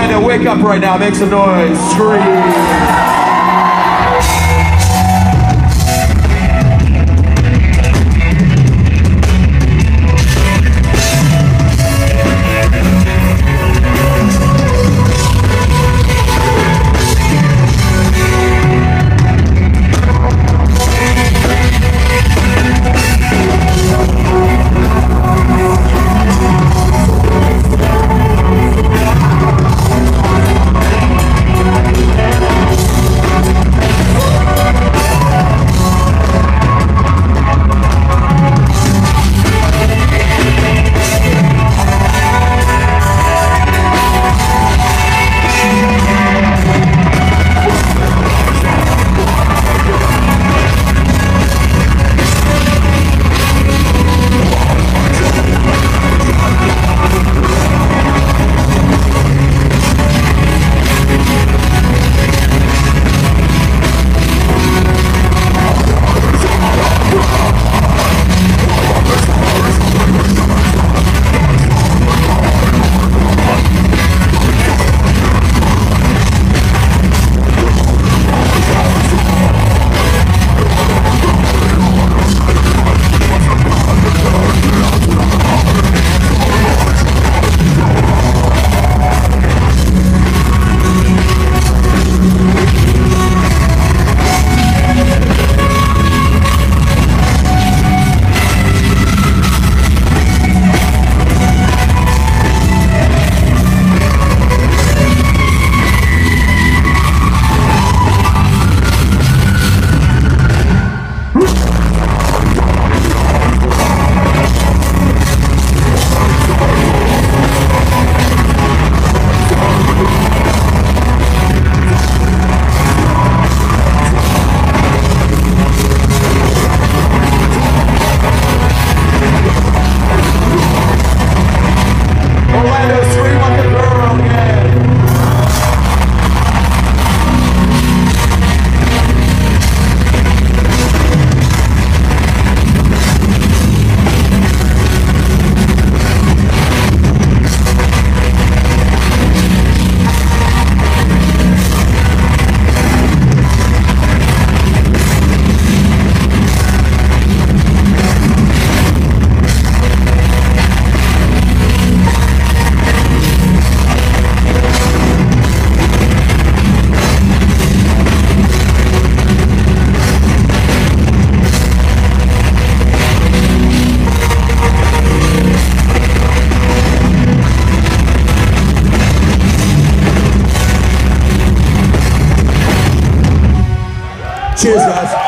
Orlando, wake up right now. Make some noise. Scream. Cheers, guys.